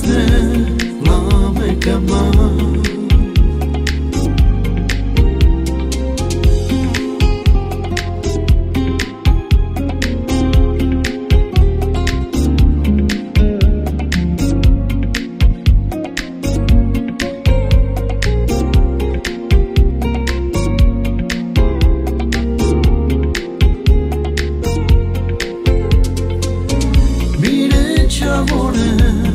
Mele mares